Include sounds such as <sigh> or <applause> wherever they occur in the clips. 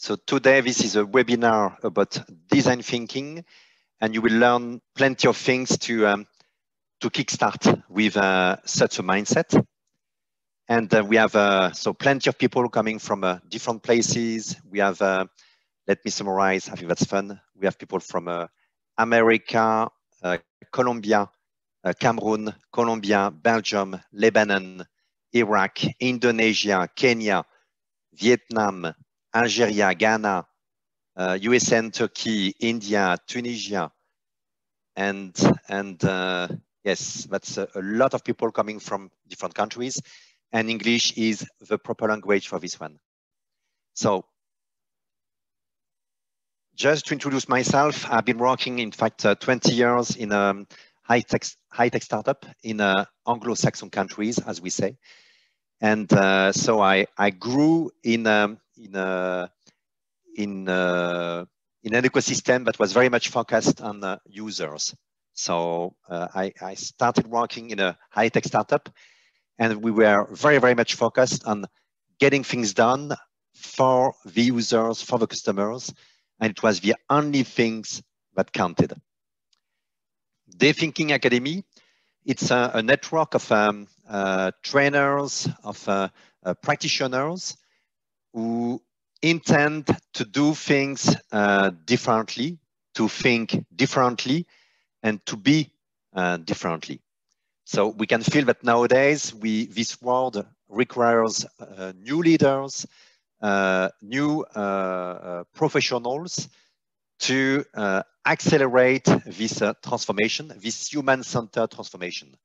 So today, this is a webinar about design thinking, and you will learn plenty of things to, um, to kickstart with uh, such a mindset. And uh, we have uh, so plenty of people coming from uh, different places. We have, uh, let me summarize, I think that's fun. We have people from uh, America, Colombia, Cameroon, Colombia, Belgium, Lebanon, Iraq, Indonesia, Kenya, Vietnam, Algeria, Ghana, uh, USA Turkey, India, Tunisia, and and uh, yes, that's a, a, lot of people coming from different countries, and English is the proper language for this one. So, just to introduce myself, I've been working, in fact, uh, 20 years in a high-tech high-tech startup in uh, Anglo-Saxon countries, as we say, and uh, so I I grew in um, in a in a, in an ecosystem that was very much focused on uh, users. So uh, I, I started working in a high-tech startup, and we were very very much focused on getting things done for the users, for the customers, and it was the only things that counted. Day Thinking Academy, it's a, a network of um, uh, trainers, of uh, uh, practitioners who intend to do things uh, differently, to think differently, and to be uh, differently. So we can feel that nowadays we this world requires uh, new leaders, uh, new uh, professionals to accelerate this transformation, this human-centered transformation.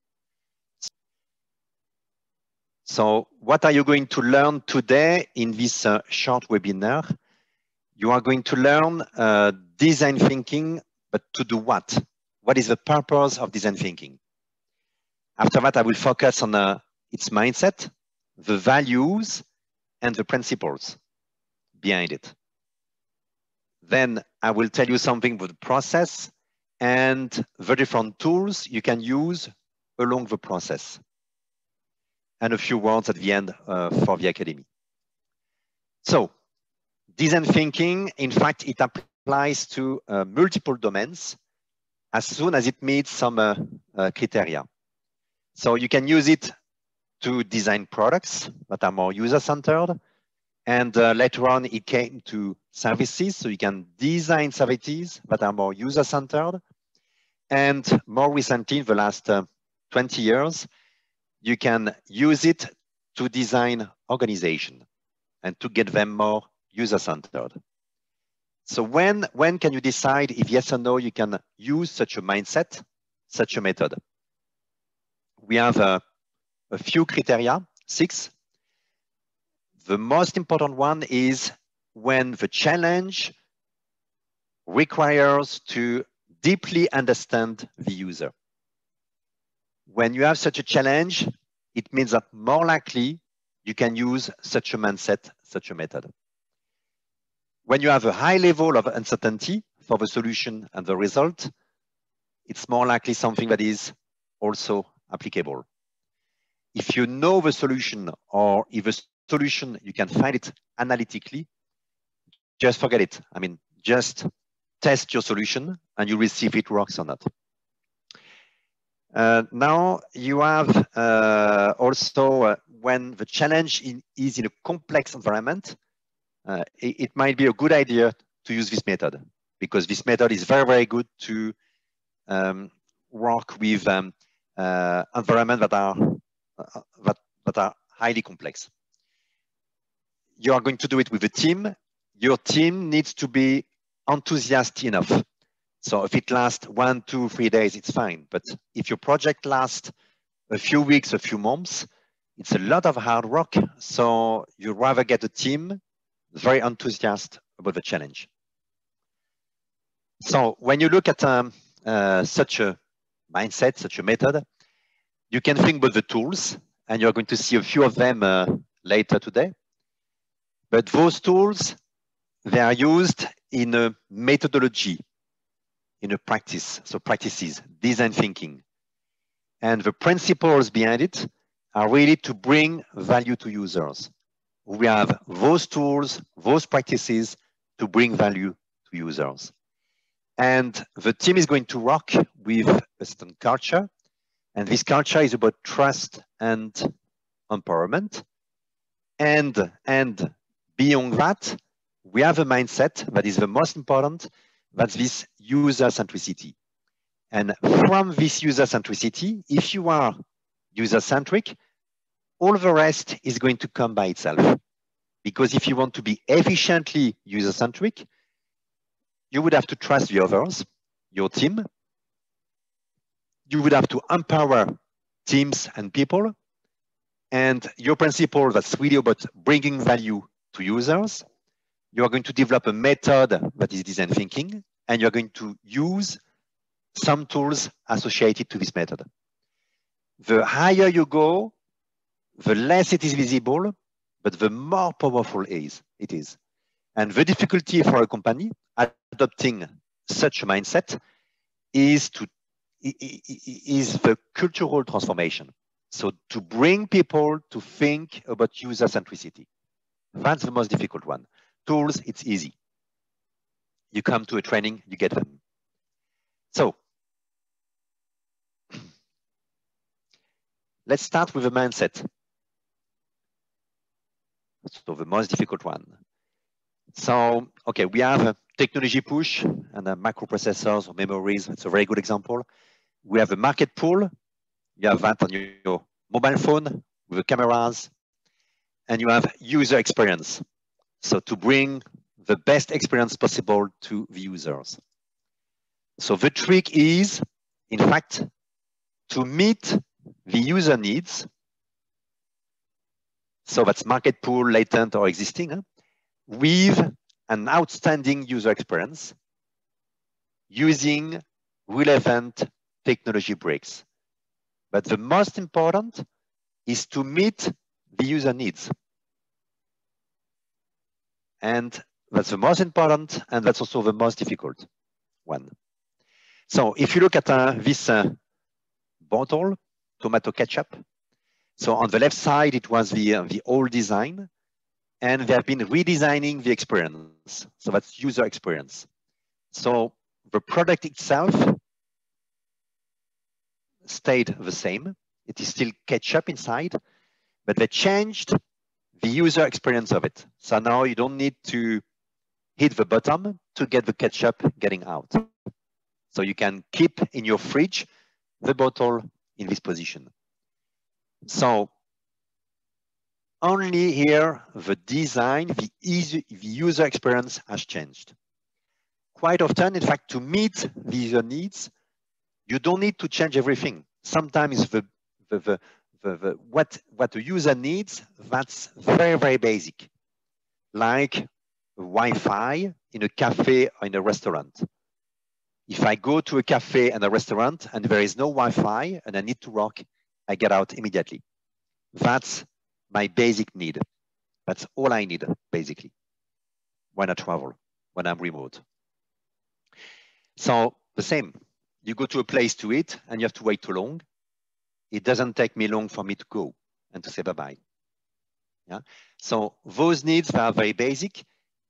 So what are you going to learn today in this uh, short webinar? You are going to learn uh, design thinking, but to do what? What is the purpose of design thinking? After that, I will focus on uh, its mindset, the values, and the principles behind it. Then I will tell you something about the process and the different tools you can use along the process and a few words at the end uh, for the academy. So design thinking, in fact, it applies to uh, multiple domains as soon as it meets some uh, uh criteria. So you can use it to design products that are more user-centered. And uh, later on, it came to services. So you can design services that are more user-centered. And more recently, in the last uh, 20 years, you can use it to design organization and to get them more user-centered. So when, when can you decide if yes or no you can use such a mindset, such a method? We have a, a few criteria, six. The most important one is when the challenge requires to deeply understand the user when you have such a challenge, it means that more likely you can use such a mindset, such a method. When you have a high level of uncertainty for the solution and the result, it's more likely something that is also applicable. If you know the solution or if a solution, you can find it analytically, just forget it. I mean, just test your solution and you will see if it works or not. Uh, now you have uh, also uh, when the challenge in, is in a complex environment, uh, it, it, might be a good idea to use this method because this method is very, very good to um, work with um, uh, environments that are, uh, that, that are highly complex. You are going to do it with a team. Your team needs to be enthusiastic enough so if it lasts one, two, three days, it's fine. But if your project lasts a few weeks, a few months, it's a lot of hard work. So you'd rather get a team very enthusiastic about the challenge. So when you look at um, uh, such a mindset, such a method, you can think about the tools, and you're going to see a few of them uh, later today. But those tools, they are used in a methodology in a practice, so practices, design thinking. And the principles behind it are really to bring value to users. We have those tools, those practices to bring value to users. And the team is going to work with a certain culture. And this culture is about trust and empowerment. And, and beyond that, we have a mindset that is the most important, that's this user centricity. And from this user centricity, if you are user centric, all the rest is going to come by itself. Because if you want to be efficiently user centric, you would have to trust the others, your team. You would have to empower teams and people. And your principle that's really about bringing value to users. You are going to develop a method that is design thinking, and you're going to use some tools associated to this method. The higher you go, the less it is visible, but the more powerful it is. And the difficulty for a company adopting such a mindset is to is the cultural transformation. So to bring people to think about user centricity. That's the most difficult one. Tools, it's easy. You come to a training, you get them. So <clears throat> let's start with the mindset. So the most difficult one. So, okay, we have a technology push and microprocessors or memories. It's a very good example. We have a market pull. You have that on your mobile phone with the cameras. And you have user experience. So to bring the best experience possible to the users. So the trick is, in fact, to meet the user needs. So that's market pull, latent or existing, huh? with an outstanding user experience using relevant technology breaks. But the most important is to meet the user needs. And that's the most important, and that's also the most difficult one. So if you look at uh, this uh, bottle, tomato ketchup, so on the left side, it was the, uh, the old design, and they have been redesigning the experience. So that's user experience. So the product itself stayed the same. It is still ketchup inside, but they changed the user experience of it. So now you don't need to hit the bottom to get the ketchup getting out. So you can keep in your fridge the bottle in this position. So only here the design, the, easy, the user experience has changed. Quite often, in fact, to meet the user needs, you don't need to change everything. Sometimes the, the, the, the, the what, what the user needs, that's very, very basic, like Wi-Fi in a cafe or in a restaurant. If I go to a cafe and a restaurant and there is no Wi-Fi and I need to work, I get out immediately. That's my basic need. That's all I need, basically, when I travel, when I'm remote. So the same, you go to a place to eat and you have to wait too long. It doesn't take me long for me to go and to say bye-bye. Yeah. So those needs are very basic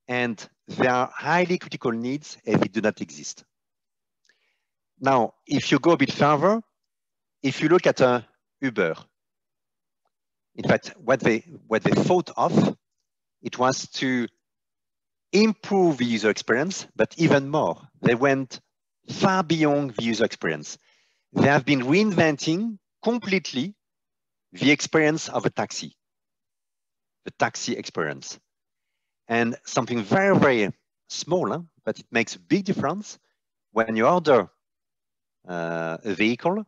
and they are highly critical needs if they do not exist. Now, if you go a bit further, if you look at a Uber, in fact, what they, what they thought of, it was to improve the user experience, but even more, they went far beyond the user experience. They have been reinventing completely the experience of a taxi, the taxi experience. And something very, very small, huh? but it makes a big difference when you order uh, a vehicle,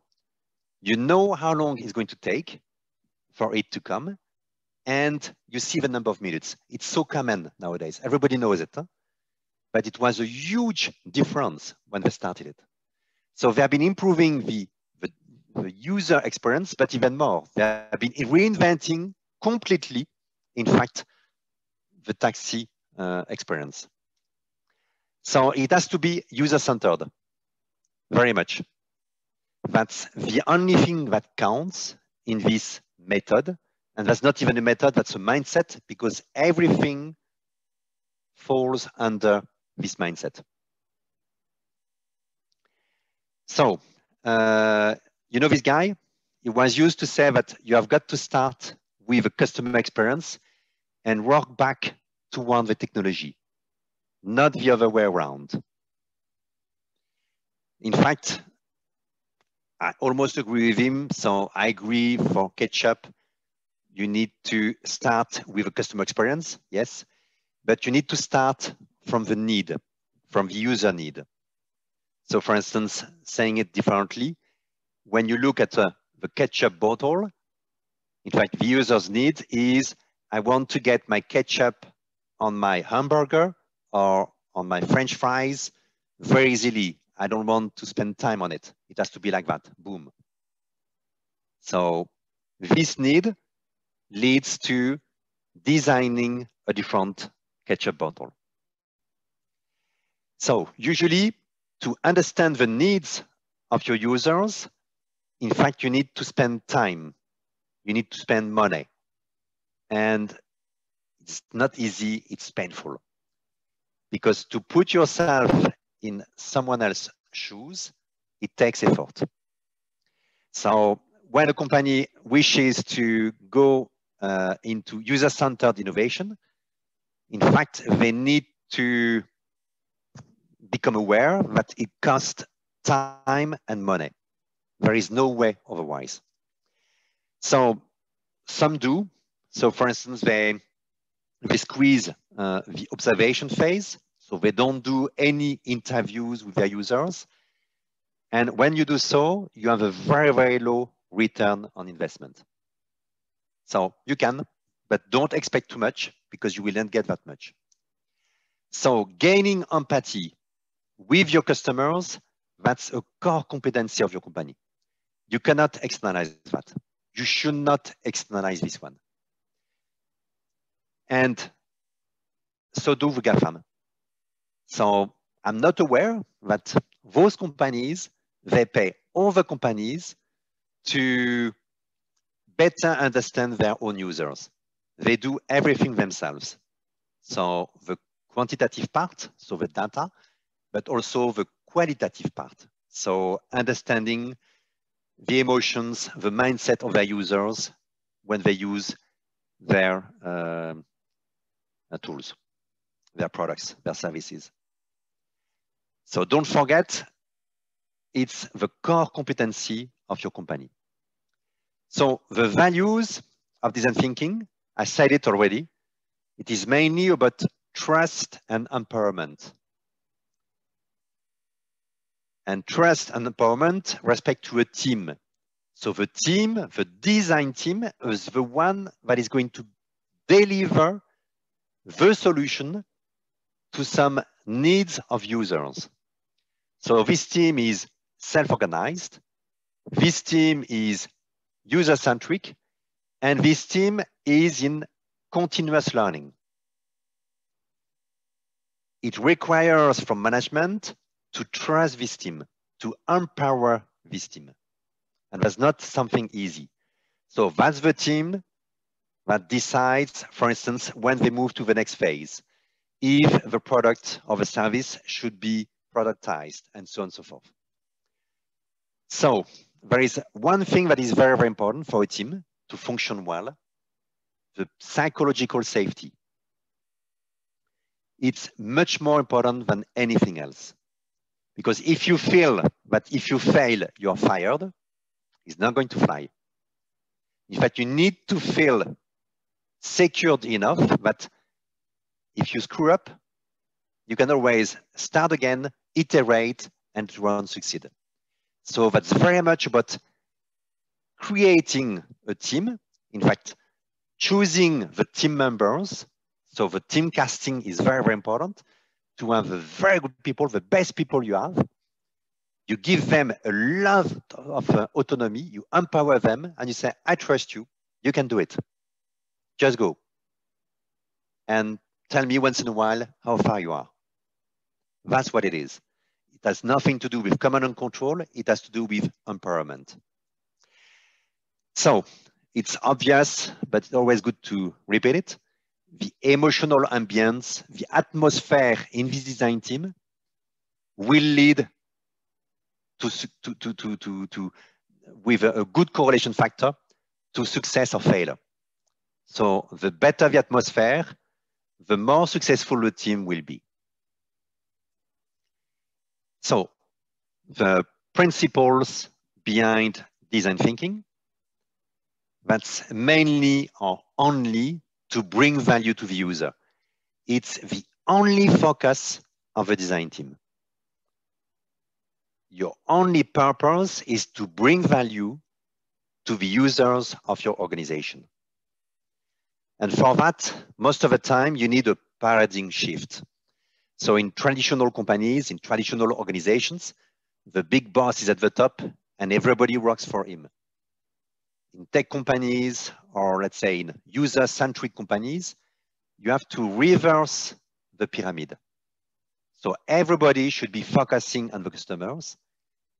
you know how long it's going to take for it to come, and you see the number of minutes. It's so common nowadays. Everybody knows it. Huh? But it was a huge difference when they started it. So they have been improving the, the, user experience, but even more, they have been reinventing completely, in fact, the taxi uh, experience. So it has to be user-centered, very much. That's the only thing that counts in this method. And that's not even a method, that's a mindset because everything falls under this mindset. So, uh, you know this guy? He was used to say that you have got to start with a customer experience and work back toward the technology, not the other way around. In fact, I almost agree with him. So I agree for ketchup, you need to start with a customer experience, yes, but you need to start from the need, from the user need. So for instance, saying it differently, when you look at uh, the ketchup bottle, in fact, the user's need is, I want to get my ketchup on my hamburger or on my French fries very easily. I don't want to spend time on it. It has to be like that, boom. So this need leads to designing a different ketchup bottle. So usually to understand the needs of your users, in fact, you need to spend time. You need to spend money. And it's not easy, it's painful. Because to put yourself in someone else's shoes, it takes effort. So when a company wishes to go uh, into user-centered innovation, in fact, they need to become aware that it costs time and money. There is no way otherwise. So some do. So for instance, they, they squeeze uh, the observation phase. So they don't do any interviews with their users. And when you do so, you have a very, very low return on investment. So you can, but don't expect too much because you will not get that much. So gaining empathy with your customers, that's a core competency of your company. You cannot externalize that. You should not externalize this one. And so do the GAFAM. So I'm not aware that those companies, they pay all the companies to better understand their own users. They do everything themselves. So the quantitative part, so the data, but also the qualitative part. So understanding the emotions, the mindset of their users when they use their uh, tools, their products, their services. So don't forget, it's the core competency of your company. So the values of design thinking, I said it already, it is mainly about trust and empowerment and trust and empowerment respect to a team. So the team, the design team is the one that is going to deliver the solution to some needs of users. So this team is self-organized. This team is user-centric. And this team is in continuous learning. It requires from management to trust this team, to empower this team. And that's not something easy. So that's the team that decides, for instance, when they move to the next phase, if the product or the service should be productized and so on and so forth. So there is one thing that is very, very important for a team to function well, the psychological safety. It's much more important than anything else. Because if you feel that if you fail, you're fired, it's not going to fly. In fact, you need to feel secured enough that if you screw up, you can always start again, iterate, and run succeed. So that's very much about creating a team. In fact, choosing the team members. So the team casting is very, very important to have the very good people, the best people you have. You give them a lot of uh, autonomy, you empower them, and you say, I trust you, you can do it. Just go. And tell me once in a while how far you are. That's what it is. It has nothing to do with command and control, it has to do with empowerment. So it's obvious, but it's always good to repeat it. The emotional ambience, the atmosphere in this design team will lead to, to, to, to, to, to with a, a good correlation factor to success or failure. So the better the atmosphere, the more successful the team will be. So the principles behind design thinking, that's mainly or only to bring value to the user. It's the only focus of a design team. Your only purpose is to bring value to the users of your organization. And for that, most of the time, you need a paradigm shift. So in traditional companies, in traditional organizations, the big boss is at the top and everybody works for him. In tech companies, or let's say in user-centric companies, you have to reverse the pyramid. So everybody should be focusing on the customers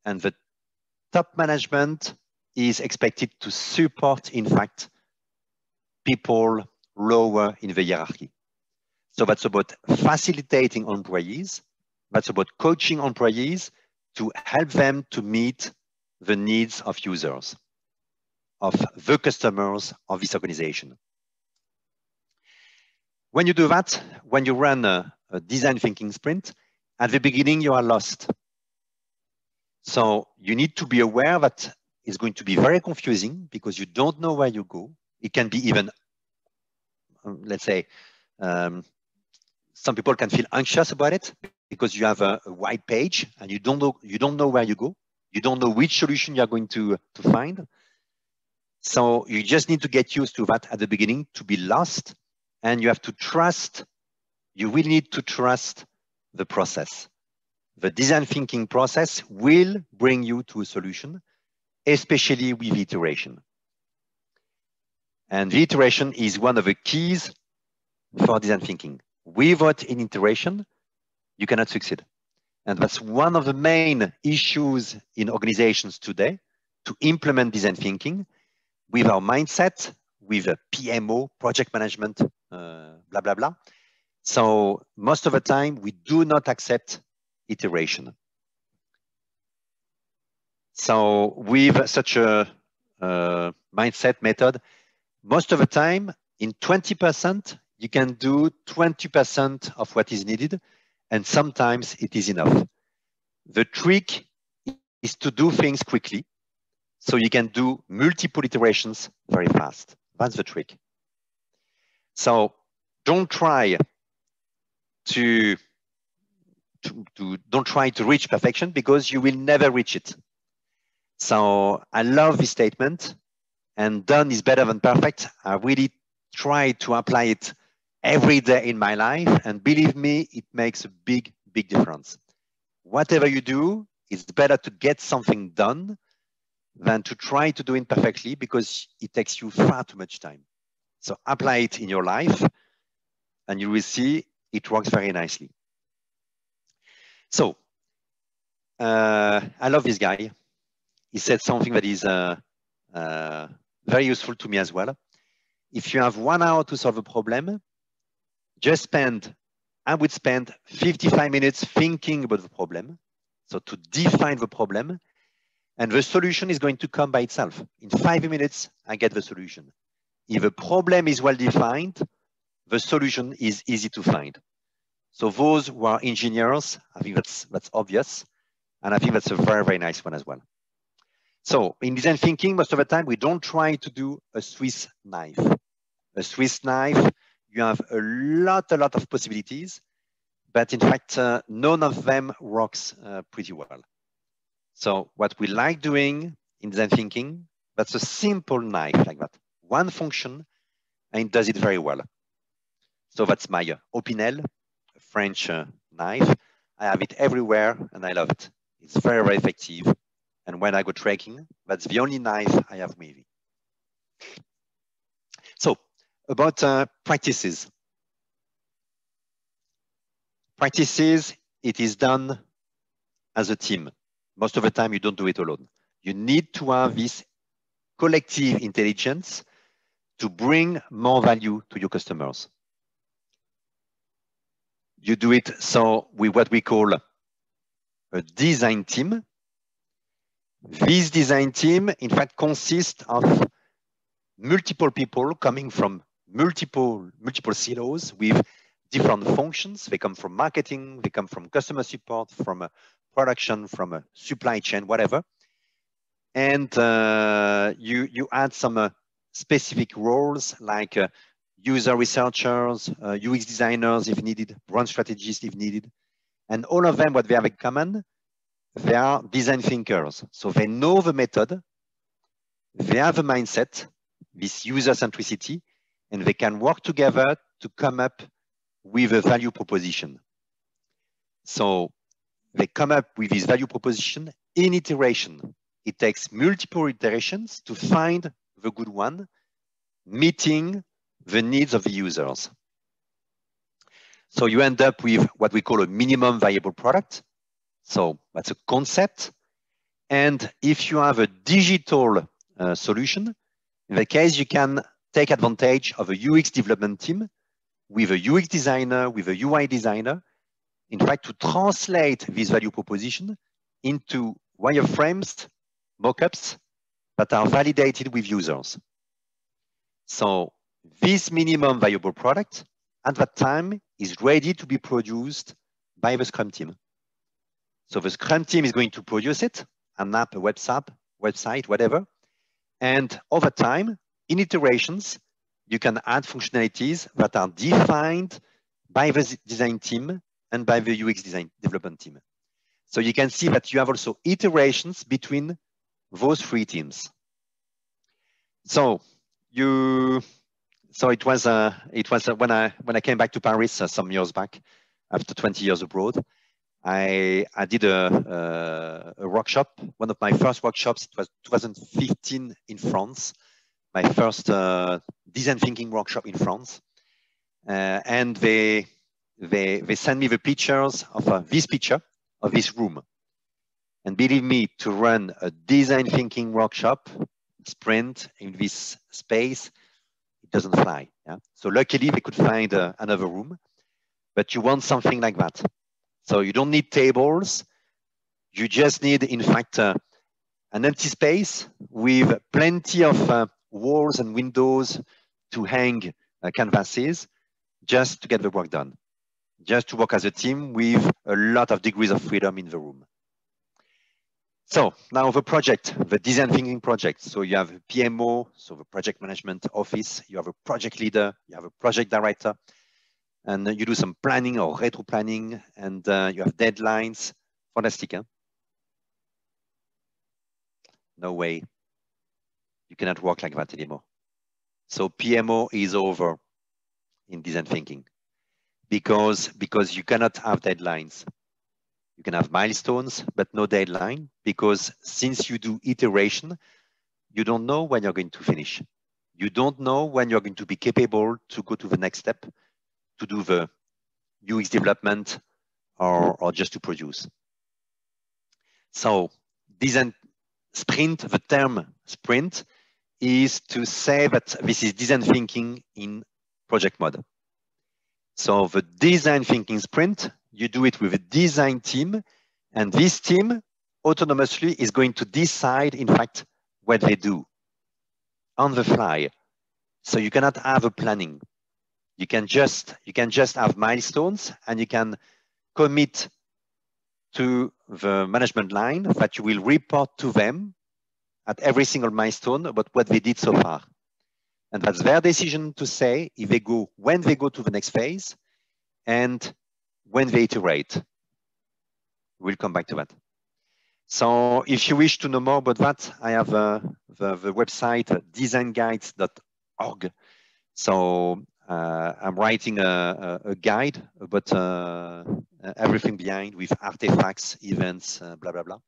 and the top management is expected to support, in fact, people lower in the hierarchy. So that's about facilitating employees. That's about coaching employees to help them to meet the needs of users, of the customers of this organization. When you do that, when you run a, a design thinking sprint, at the beginning you are lost. So you need to be aware that it's going to be very confusing because you don't know where you go. It can be even um, let's say, um, some people can feel anxious about it because you have a, a white page and you don't know you don't know where you go. You don't know which solution you're going to, to find. So you just need to get used to that at the beginning to be lost and you have to trust, you will need to trust the process. The design thinking process will bring you to a solution, especially with iteration. And the iteration is one of the keys for design thinking. Without an iteration, you cannot succeed. And that's one of the main issues in organizations today to implement design thinking with our mindset, with a PMO, project management, uh, blah, blah, blah. So most of the time, we do not accept iteration. So with such a uh, mindset method, most of the time, in 20%, you can do 20% of what is needed, and sometimes it is enough. The trick is to do things quickly, so you can do multiple iterations very fast. That's the trick. So don't try to, to, to don't try to reach perfection because you will never reach it. So I love this statement and done is better than perfect. I really try to apply it every day in my life. And believe me, it makes a big, big difference. Whatever you do, it's better to get something done than to try to do it perfectly because it takes you far too much time. So apply it in your life and you will see it works very nicely. So uh, I love this guy. He said something that is uh, uh, very useful to me as well. If you have one hour to solve a problem, just spend, I would spend 55 minutes thinking about the problem. So to define the problem, and the solution is going to come by itself. In five minutes, I get the solution. If a problem is well defined, the solution is easy to find. So those who are engineers, I think that's, that's obvious. And I think that's a very, very nice one as well. So in design thinking, most of the time, we don't try to do a Swiss knife. A Swiss knife, you have a lot, a lot of possibilities, but in fact, uh, none of them works uh, pretty well. So what we like doing in design thinking, that's a simple knife like that. One function, and it does it very well. So that's my uh, Opinel, French uh, knife. I have it everywhere and I love it. It's very, very effective. And when I go trekking, that's the only knife I have with me. So about uh, practices. Practices, it is done as a team. Most of the time, you don't do it alone. You need to have this collective intelligence to bring more value to your customers. you do it so with what we call a design team. This design team, in fact, consists of multiple people coming from multiple multiple silos with different functions. They come from marketing, they come from customer support, from production, from a supply chain, whatever. And uh, you you add some uh, specific roles like uh, user researchers, UX designers if needed, brand strategists if needed. And all of them, what they have in common, they are design thinkers. So they know the method, they have a mindset, this user centricity, and they can work together to come up with a value proposition. So they come up with this value proposition in iteration. It takes multiple iterations to find the good one, meeting the needs of the users. So you end up with what we call a minimum viable product. So that's a concept. And if you have a digital uh, solution, in that case, you can take advantage of a UX development team with a UX designer, with a UI designer, in fact, to translate this value proposition into wireframes, mockups that are validated with users. So this minimum viable product at that time is ready to be produced by the Scrum team. So the Scrum team is going to produce it, an app, a website, website, whatever. And over time, in iterations, you can add functionalities that are defined by the design team and by the UX design development team. So you can see that you have also iterations between those three teams. So you, so it was uh, it was uh, when I when I came back to Paris uh, some years back, after 20 years abroad, I I did a, a, a workshop. One of my first workshops. It was 2015 in France. My first uh, design thinking workshop in France, uh, and they they they sent me the pictures of uh, this picture of this room. And believe me, to run a design thinking workshop sprint in this space, it doesn't fly. Yeah? So luckily they could find uh, another room, but you want something like that. So you don't need tables. You just need, in fact, uh, an empty space with plenty of uh, walls and windows to hang uh, canvases just to get the work done. Just to work as a team with a lot of degrees of freedom in the room. So now the project, the design thinking project. So you have a PMO, so the project management office, you have a project leader, you have a project director, and you do some planning or retro planning, and uh, you have deadlines. Fantastic, huh? No way. You cannot work like that anymore. So PMO is over in design thinking because, because you cannot have deadlines. You can have milestones, but no deadline, because since you do iteration, you don't know when you're going to finish. You don't know when you're going to be capable to go to the next step, to do the UX development or, or just to produce. So design sprint, the term sprint is to say that this is design thinking in project mode. So the design thinking sprint you do it with a design team, and this team autonomously is going to decide, in fact, what they do on the fly. So you cannot have a planning. You can just you can just have milestones, and you can commit to the management line that you will report to them at every single milestone about what they did so far. And that's their decision to say if they go, when they go to the next phase, and when they iterate. We'll come back to that. So if you wish to know more about that, I have uh, the, the website uh, designguides.org. So uh, I'm writing a, a, a guide about uh, everything behind with artifacts, events, uh, blah, blah, blah.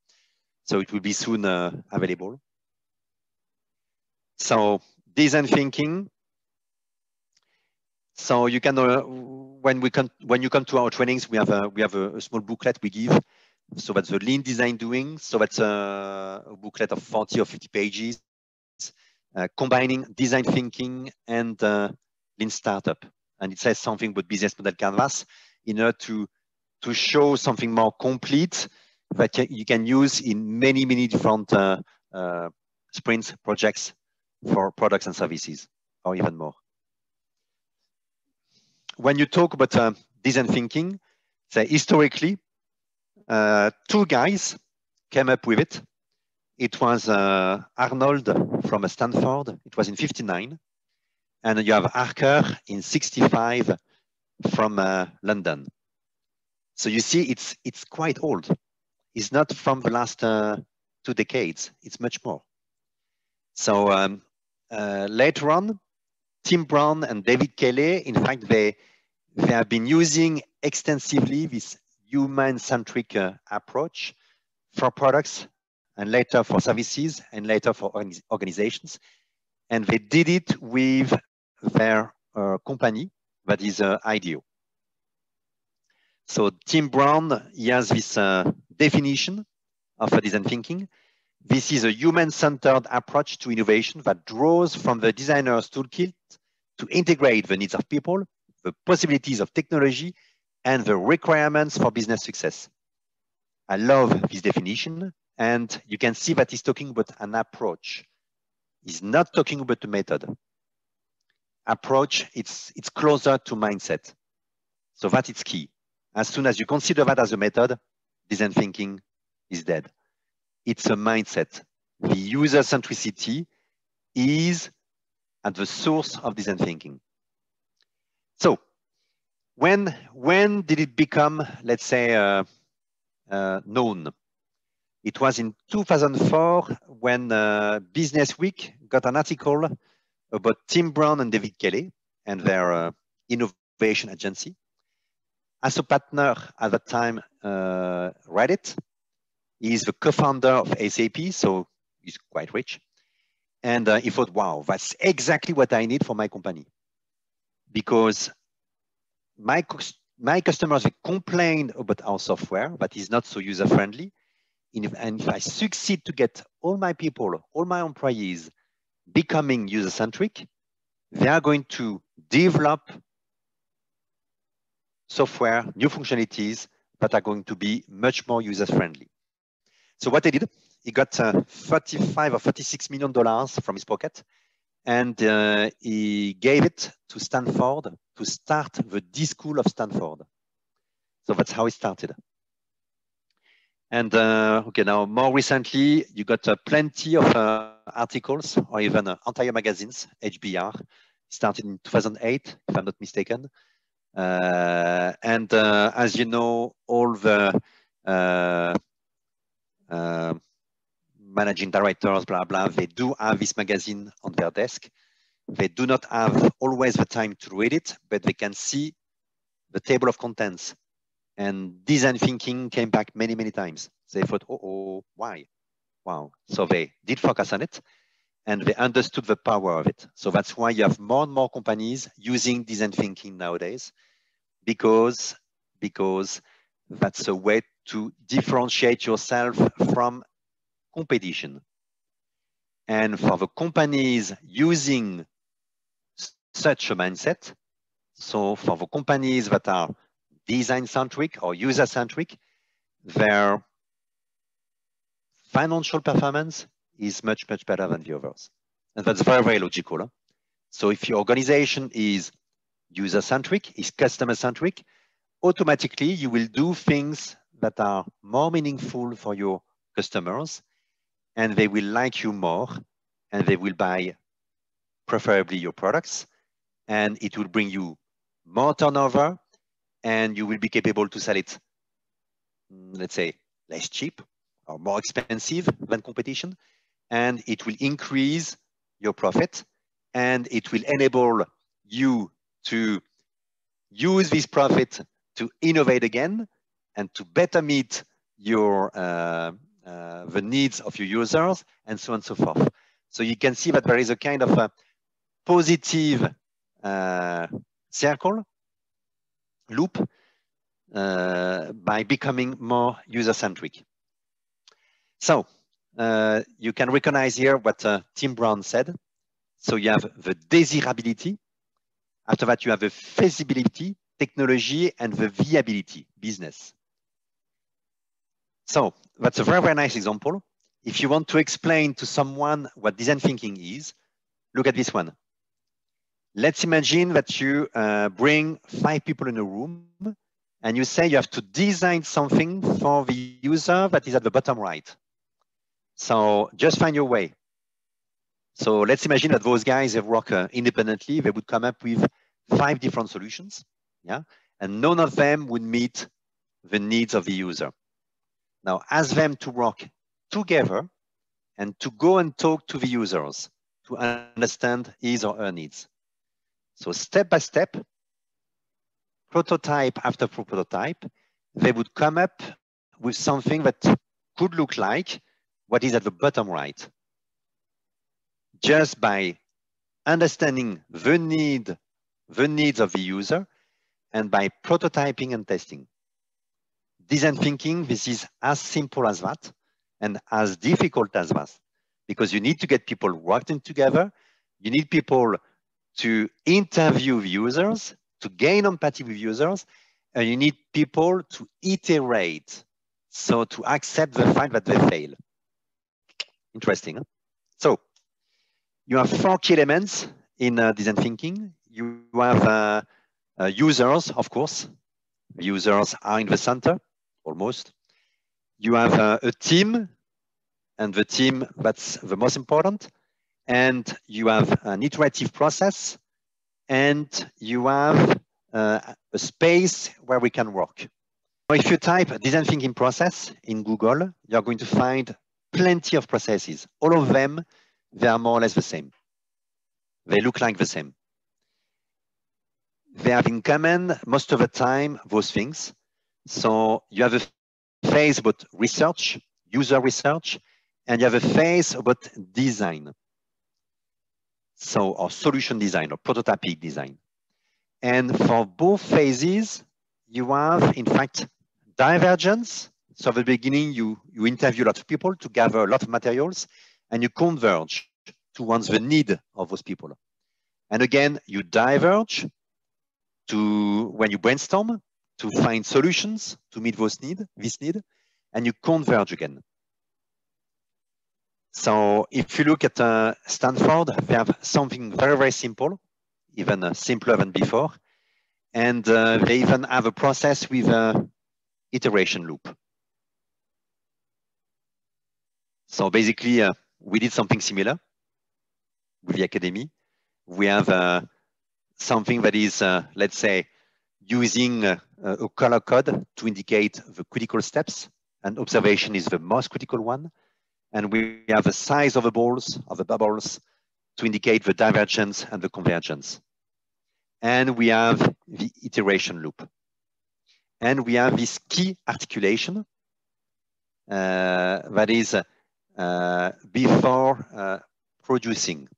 So it will be soon uh, available. So design thinking. So you can when we come when you come to our trainings, we have a we have a, a small booklet we give. So that's the lean design doing. So that's a, a booklet of 40 or 50 pages, uh, combining design thinking and uh, lean startup. And it says something about business model canvas. in order to, to show something more complete that you can use in many, many different uh, uh, sprints projects for products and services, or even more. When you talk about uh, design thinking, say historically, uh, two guys came up with it. It was uh, Arnold from Stanford. It was in 59. And you have Archer in 65 from uh, London. So you see, it's, it's quite old. It's not from the last uh, two decades. It's much more. So um, later on, Tim Brown and David Kelley, in fact, they, they have been using extensively this human-centric uh, approach for products and later for services and later for organizations. And they did it with their uh, company that is uh, IDEO. So Tim Brown, he has this uh, definition of design thinking. This is a human-centered approach to innovation that draws from the designer's toolkit to integrate the needs of people, the possibilities of technology, and the requirements for business success. I love this definition, and you can see that he's talking about an approach. He's not talking about a method. Approach, it's, it's closer to mindset. So that is key. As soon as you consider that as a method, design thinking is dead. It's a mindset. The user centricity is at the source of design thinking. So when, when did it become, let's say, uh, uh, known? It was in 2004 when uh, Business Week got an article about Tim Brown and David Kelley and their uh, innovation agency. As a partner at that time, uh, Reddit, he's the co-founder of SAP, so he's quite rich. And uh, he thought, wow, that's exactly what I need for my company. Because my, my customers complain about our software, but it's not so user-friendly. And if I succeed to get all my people, all my employees becoming user-centric, they are going to develop software, new functionalities that are going to be much more user-friendly. So what they did, he got uh, 35 or 36 million dollars from his pocket, and uh, he gave it to Stanford to start the D School of Stanford. So that's how it started. And uh, okay, now more recently, you got uh, plenty of uh, articles or even uh, entire magazines, HBR, started in 2008, if I'm not mistaken. Uh, and uh, as you know, all the uh, managing directors, blah, blah, they do have this magazine on their desk. They do not have always the time to read it, but they can see the table of contents. And design thinking came back many, many times. They thought, oh, oh, why? Wow. So they did focus on it and they understood the power of it. So that's why you have more and more companies using design thinking nowadays, because, because that's a way to differentiate yourself from competition. And for the companies using such a mindset, so for the companies that are design-centric or user-centric, their financial performance is much, much better than the others. And that's very, very logical. Huh? So if your organization is user-centric, is customer-centric, automatically you will do things that are more meaningful for your customers and they will like you more and they will buy preferably your products and it will bring you more turnover and you will be capable to sell it, mm, let's say, less cheap or more expensive than competition and it will increase your profit and it will enable you to use this profit to innovate again and to better meet your uh, uh, the needs of your users and so on and so forth. So you can see that there is a kind of a positive uh, circle loop uh, by becoming more user-centric. So uh, you can recognize here what uh, Tim Brown said. So you have the desirability. After that, you have the feasibility, technology and the viability, business. So that's a very, very nice example. If you want to explain to someone what design thinking is, look at this one. Let's imagine that you uh, bring five people in a room and you say you have to design something for the user that is at the bottom right. So just find your way. So let's imagine that those guys have work uh, independently. They would come up with five different solutions, yeah, and none of them would meet the needs of the user. Now ask them to work together and to go and talk to the users to understand his or her needs. So step by step, prototype after prototype, they would come up with something that could look like what is at the bottom right just by understanding the need, the needs of the user, and by prototyping and testing. Design thinking, this is as simple as that and as difficult as that because you need to get people working together. You need people to interview users, to gain empathy with users, and you need people to iterate. So to accept the fact that they fail. Interesting. Huh? So you have four key elements in uh, design thinking. You have uh, uh, users, of course. Users are in the center, almost. You have uh, a team, and the team, that's the most important. And you have an iterative process, and you have uh, a space where we can work. If you type design thinking process in Google, you're going to find plenty of processes. All of them they are more or less the same. They look like the same. They have in common most of the time those things. So you have a phase about research, user research, and you have a phase about design. So, or solution design or prototypic design. And for both phases, you have, in fact, divergence. So at the beginning, you, you interview a lot of people to gather a lot of materials and you converge towards the need of those people. And again, you diverge to when you brainstorm to find solutions to meet those need, this need, and you converge again. So if you look at uh, Stanford, they have something very, very simple, even uh, simpler than before. And uh, they even have a process with a iteration loop. So basically, uh, we did something similar with the academy. We have uh, something that is, uh, let's say, using a color code to indicate the critical steps, and observation is the most critical one. And we have the size of the balls, of the bubbles, to indicate the divergence and the convergence. And we have the iteration loop. And we have this key articulation uh, that is uh, before uh, producing,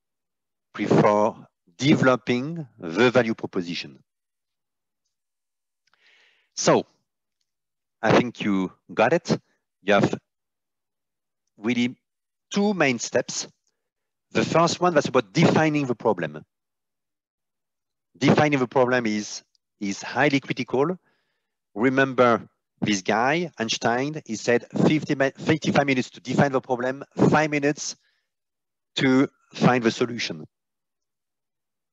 before developing the value proposition. So I think you got it. You have really two main steps. The first one that's about defining the problem. Defining the problem is, is highly critical. Remember, this guy, Einstein, he said 50, 55 minutes to define the problem, five minutes to find the solution.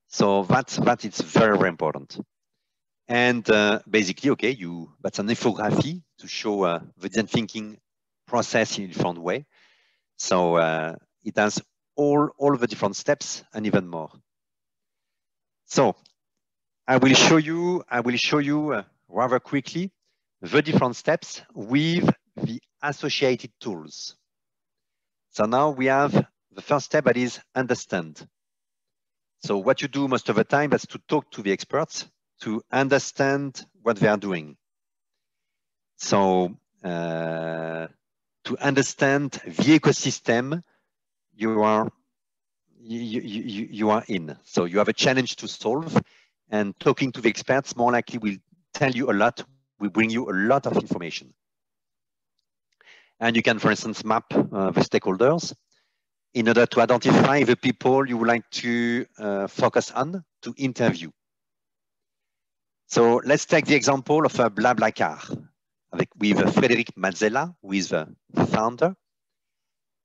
So that, that is very, very important. And uh, basically, okay, you that's an infography to show uh, the design thinking process in a different way. So uh, it has all, all the different steps and even more. So I will show you, I will show you uh, rather quickly the different steps with the associated tools. So now we have the first step that is understand. So what you do most of the time is to talk to the experts to understand what they are doing. So uh, to understand the ecosystem you are you, you, you are in. So you have a challenge to solve and talking to the experts more likely will tell you a lot we bring you a lot of information. And you can, for instance, map uh, the stakeholders in order to identify the people you would like to uh, focus on to interview. So let's take the example of a BlaBlaCar avec, with Frédéric Mazzella, who is the founder.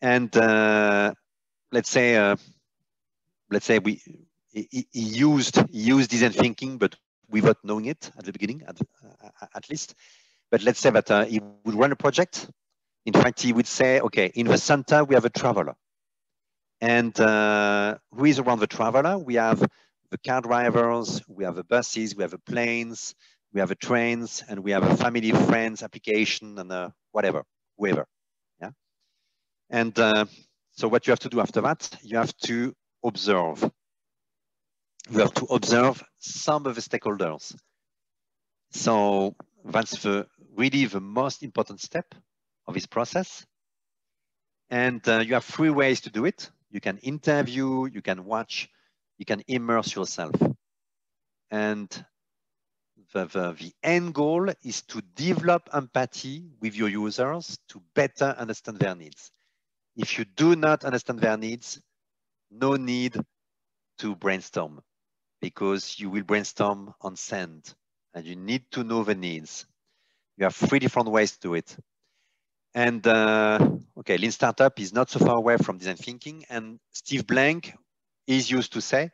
And uh, let's say, uh, let's say we he, he, used he used design thinking, but without knowing it at the beginning, at, uh, at least. But let's say that uh, he would run a project. In fact, he would say, okay, in the center we have a traveler, and uh, who is around the traveler? We have the car drivers, we have the buses, we have the planes, we have the trains, and we have a family, friends, application, and uh, whatever, whoever. Yeah. And uh, so what you have to do after that, you have to observe. You have to observe some of the stakeholders. So that's the really the most important step of this process. And uh, you have three ways to do it. You can interview, you can watch, you can immerse yourself. And the, the, the end goal is to develop empathy with your users to better understand their needs. If you do not understand their needs, no need to brainstorm because you will brainstorm on sand and you need to know the needs. You have three different ways to do it. And uh, okay, Lean Startup is not so far away from design thinking. And Steve Blank is used to say,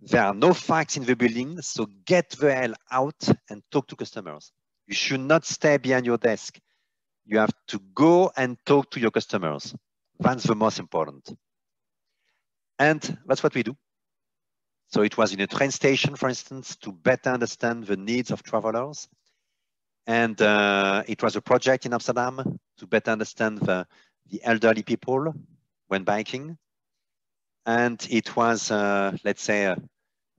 there are no facts in the building, so get the hell out and talk to customers. You should not stay behind your desk. You have to go and talk to your customers. That's the most important. And that's what we do. So it was in a train station, for instance, to better understand the needs of travelers. And uh, it was a project in Amsterdam to better understand the, the elderly people when biking and it was, uh, let's say, uh,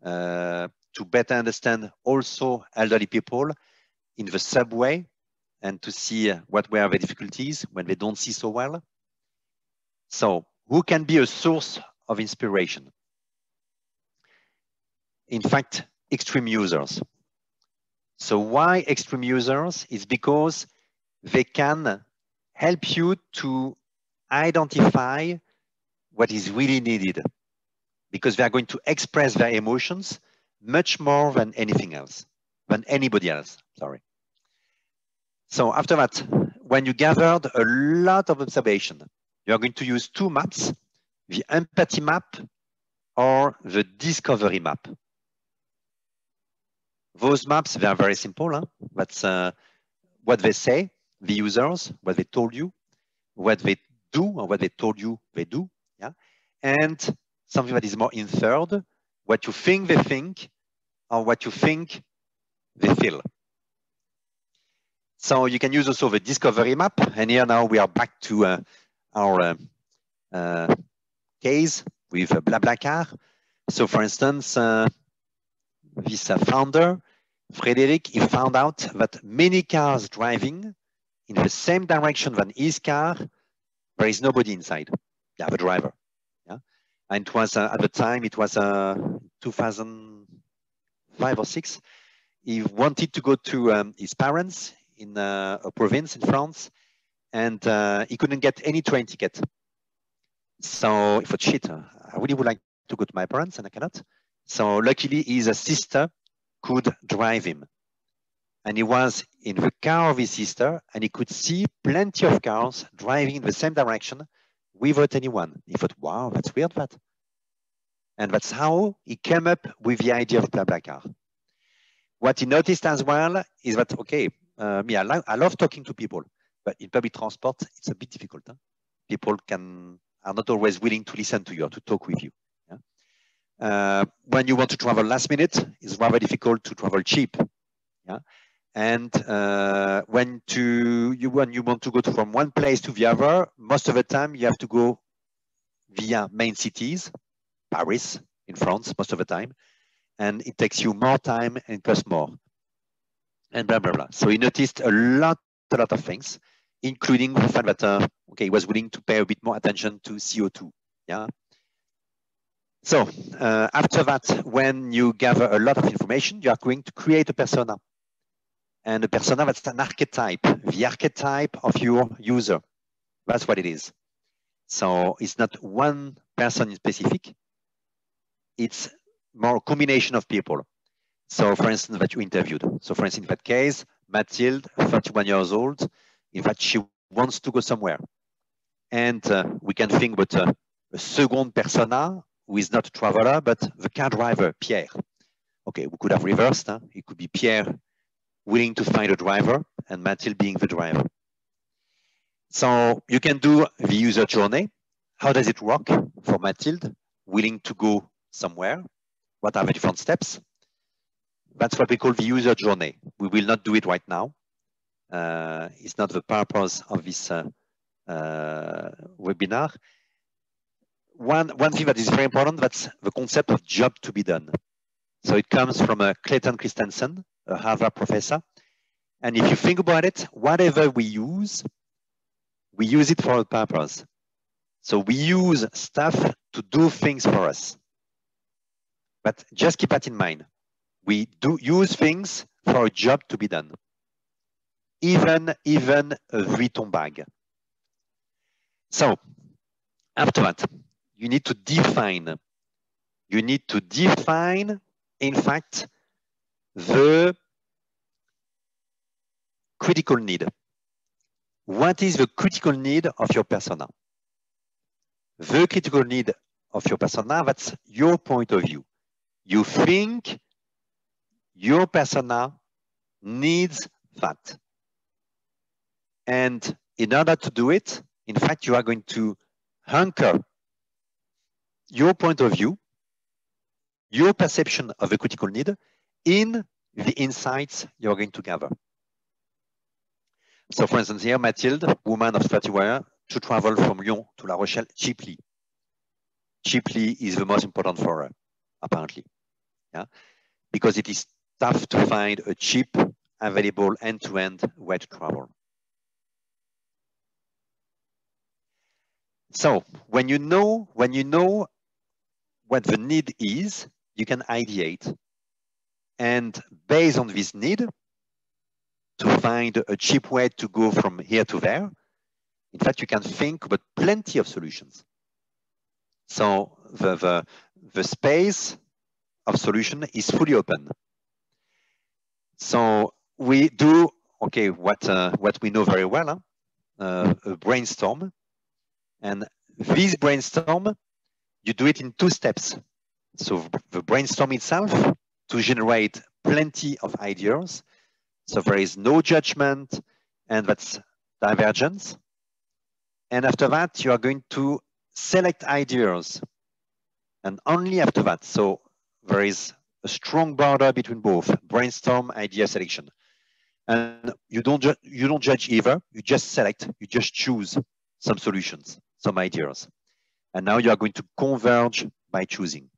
uh, to better understand also elderly people in the subway and to see what were the difficulties when they don't see so well. So who can be a source of inspiration? In fact, extreme users. So why extreme users is because they can help you to identify what is really needed because they are going to express their emotions much more than anything else, than anybody else, sorry. So after that, when you gathered a lot of observation, you are going to use two maps, the empathy map or the discovery map. Those maps, they are very simple. Huh? That's uh, what they say, the users, what they told you, what they do or what they told you they do, and something that is more in third, what you think they think or what you think they feel. So you can use also the discovery map. And here now we are back to uh, our uh, uh, case with BlaBlaCar. So for instance, uh, this uh, founder, Frederic, he found out that many cars driving in the same direction than his car, there is nobody inside. They have a driver. And it was uh, at the time it was uh, 2005 or six. He wanted to go to um, his parents in uh, a province in France, and uh, he couldn't get any train ticket. So thought, shit, uh, I really would like to go to my parents, and I cannot. So luckily, his sister could drive him. And he was in the car of his sister, and he could see plenty of cars driving in the same direction without anyone. He thought, wow, that's weird, that. And that's how he came up with the idea of BlaBlaCar. What he noticed as well is that, okay, uh, me, I, I love talking to people, but in public transport, it's a bit difficult. Huh? People can are not always willing to listen to you or to talk with you. Yeah? Uh, when you want to travel last minute, it's rather difficult to travel cheap. Yeah? And uh, when to you when you want to go to, from one place to the other, most of the time you have to go via main cities, Paris in France, most of the time, and it takes you more time and costs more, and blah blah blah. So he noticed a lot, a lot of things, including the fact that uh, okay, he was willing to pay a bit more attention to CO2. Yeah. So uh, after that, when you gather a lot of information, you are going to create a persona and a persona that's an archetype, the archetype of your user. That's what it is. So it's not one person in specific. It's more a combination of people. So for instance, that you interviewed. So for instance, in that case, Mathilde, 31 years old, in fact, she wants to go somewhere. And uh, we can think about uh, a second persona who is not a traveler, but the car driver, Pierre. Okay, we could have reversed. Huh? It could be Pierre willing to find a driver and Mathilde being the driver. So you can do the user journey. How does it work for Mathilde? Willing to go somewhere? What are the different steps? That's what we call the user journey. We will not do it right now. Uh, it's not the purpose of this uh, uh, webinar. One, one thing that is very important, that's the concept of job to be done. So it comes from uh, Clayton Christensen, Uh, a Harvard professor. And if you think about it, whatever we use, we use it for a purpose. So we use stuff to do things for us. But just keep that in mind. We do use things for a job to be done. Even, even a Vuitton bag. So after that, you need to define. You need to define, in fact, the critical need. What is the critical need of your persona? The critical need of your persona, that's your point of view. You think your persona needs that. And in order to do it, in fact, you are going to anchor your point of view, your perception of a critical need in the insights you're going to gather. So for instance, here, Mathilde, woman of 31, to travel from Lyon to La Rochelle cheaply. Cheaply is the most important for her, apparently. Yeah, Because it is tough to find a cheap, available end-to-end -end way to travel. So when you know when you know what the need is, you can ideate. And based on this need, to find a cheap way to go from here to there, in fact, you can think about plenty of solutions. So the, the, the space of solution is fully open. So we do, okay, what, uh, what we know very well, huh? uh, a brainstorm. And this brainstorm, you do it in two steps. So the brainstorm itself to generate plenty of ideas. So there is no judgment and that's divergence. And after that, you are going to select ideas and only after that. So there is a strong border between both brainstorm idea selection. And you don't, you don't judge either, you just select, you just choose some solutions, some ideas. And now you are going to converge by choosing.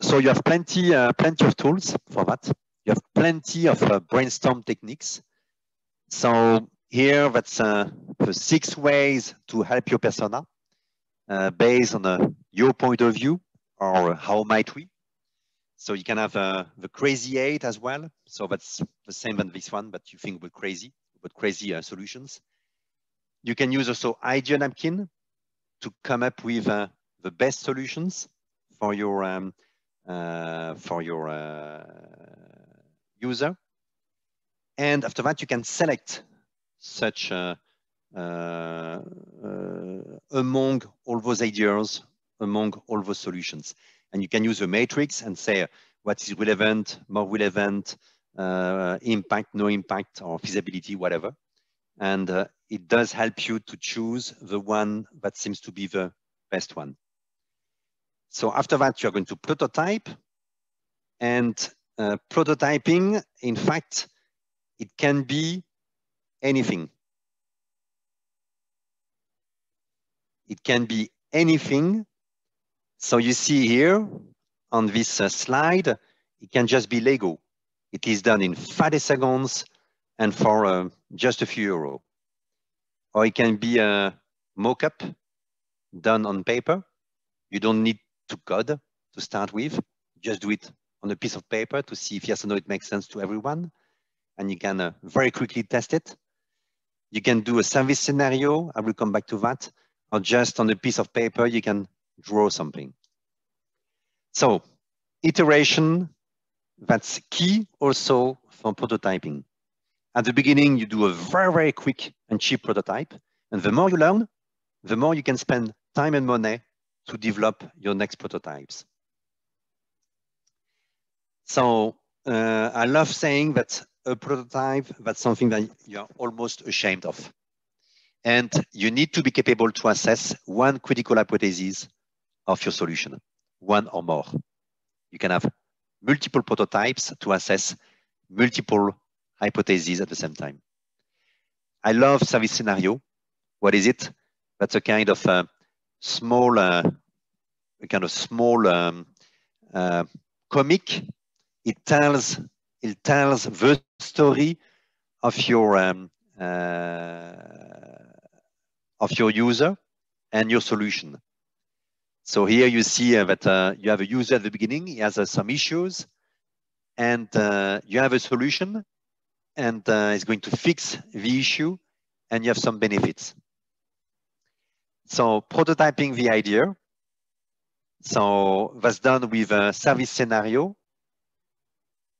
So you have plenty, uh, plenty of tools for that. You have plenty of uh, brainstorm techniques. So here, that's uh, the six ways to help your persona uh, based on uh, your point of view or how might we. So you can have uh, the crazy eight as well. So that's the same than this one, but you think about crazy, about crazy solutions. You can use also idea napkin to come up with the best solutions for your um, for your uh, user. And after that, you can select such uh, uh, among all those ideas, among all those solutions. And you can use a matrix and say what is relevant, more relevant, uh, impact, no impact, or feasibility, whatever. And uh, it does help you to choose the one that seems to be the best one. So after that, you're going to prototype. And uh, prototyping, in fact, it can be anything. It can be anything. So you see here on this uh, slide, it can just be Lego. It is done in 30 seconds and for uh, just a few euro. Or it can be a mock-up done on paper. You don't need to code to start with. Just do it on a piece of paper to see if yes or no it makes sense to everyone. And you can uh, very quickly test it. You can do a service scenario. I will come back to that. Or just on a piece of paper, you can draw something. So iteration, that's key also for prototyping. At the beginning, you do a very, very quick and cheap prototype. And the more you learn, the more you can spend time and money to develop your next prototypes. So uh, I love saying that a prototype, that's something that you're almost ashamed of. And you need to be capable to assess one critical hypothesis of your solution, one or more. You can have multiple prototypes to assess multiple hypotheses at the same time. I love service scenario. What is it? That's a kind of uh, small, uh, kind of small um, uh, comic. It tells it tells the story of your um, uh, of your user and your solution. So here you see uh, that uh, you have a user at the beginning, he has uh, some issues, and uh, you have a solution, and uh, it's going to fix the issue, and you have some benefits. So prototyping the idea. So that's done with a service scenario,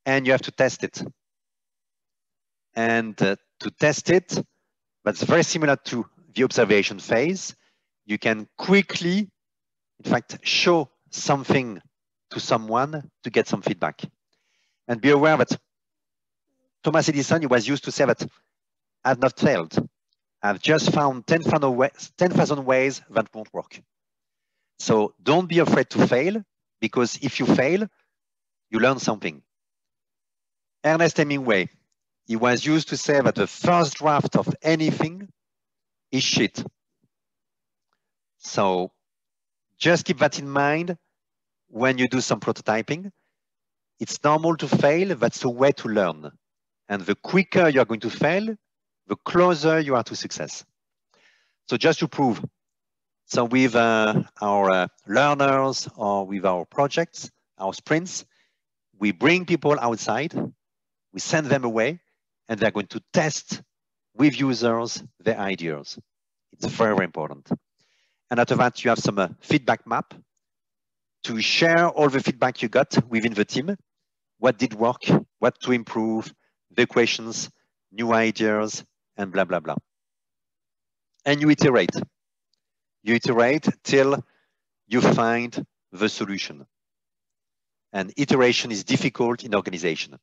and you have to test it. And uh, to test it, that's very similar to the observation phase. You can quickly in fact, show something to someone to get some feedback. And be aware that Thomas Edison was used to say that I've not failed. I've just found 10,000 ways, 10, ways that won't work. So don't be afraid to fail because if you fail, you learn something. Ernest Hemingway, he was used to say that the first draft of anything is shit. So just keep that in mind when you do some prototyping. It's normal to fail. That's a way to learn. And the quicker you're going to fail, the closer you are to success. So just to prove, so with uh, our uh, learners or with our projects, our sprints, we bring people outside, we send them away, and they're going to test with users their ideas. It's very, very important. And after that, you have some uh, feedback map to share all the feedback you got within the team. What did work, what to improve, the questions, new ideas, and blah, blah, blah. And you iterate. You iterate till you find the solution. And iteration is difficult in organization.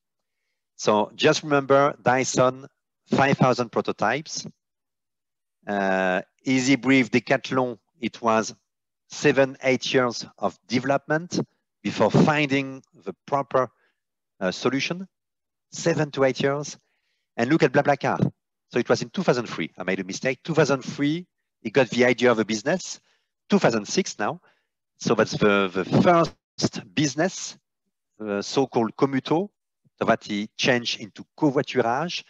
So just remember Dyson, 5,000 prototypes. Uh, Easybreath Decathlon it was seven, eight years of development before finding the proper uh, solution, seven to eight years. And look at BlaBlaCar. So it was in 2003. I made a mistake. 2003, he got the idea of a business. 2006 now. So that's the, the first business, uh, so-called Comuto, that he changed into covoiturage.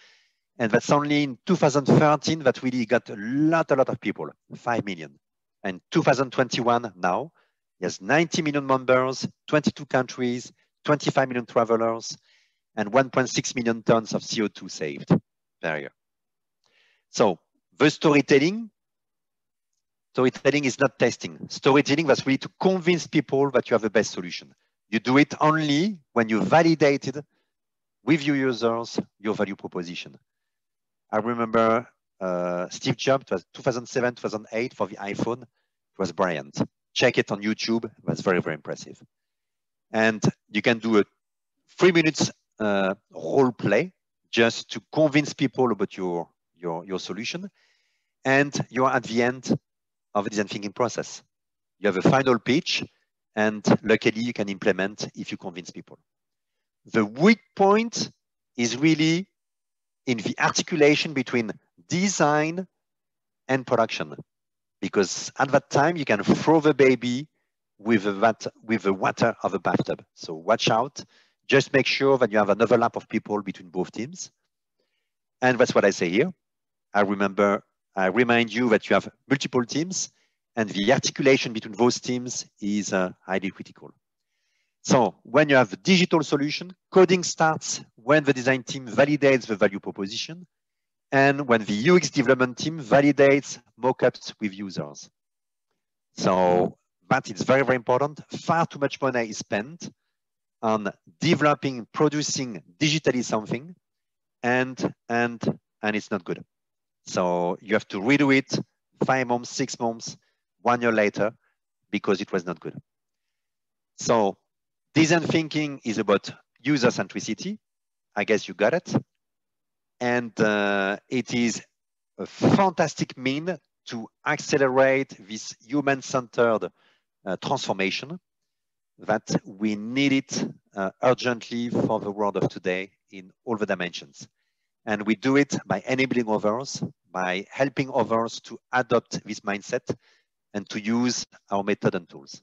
And that's only in 2013 that really got a lot, a lot of people, 5 million and And 2021 now, he has 90 million members, 22 countries, 25 million travelers, and 1.6 million tons of CO2 saved per year. So the storytelling, storytelling is not testing. Storytelling was really to convince people that you have the best solution. You do it only when you validated with your users your value proposition. I remember uh, Steve Jobs, was 2007, 2008 for the iPhone. It was brilliant. Check it on YouTube. It was very, very impressive. And you can do a three minutes uh, role play just to convince people about your, your, your solution. And you're at the end of the design thinking process. You have a final pitch, and luckily you can implement if you convince people. The weak point is really in the articulation between design and production. Because at that time, you can throw the baby with the, with the water of the bathtub. So watch out. Just make sure that you have an overlap of people between both teams. And that's what I say here. I remember, I remind you that you have multiple teams and the articulation between those teams is uh, highly critical. So when you have a digital solution, coding starts when the design team validates the value proposition and when the UX development team validates mockups with users. So that is very, very important. Far too much money is spent on developing, producing digitally something, and and and it's not good. So you have to redo it five months, six months, one year later, because it was not good. So design thinking is about user centricity. I guess you got it. And uh, it is a fantastic mean to accelerate this human-centered uh, transformation that we need it uh, urgently for the world of today in all the dimensions. And we do it by enabling others, by helping others to adopt this mindset and to use our method and tools.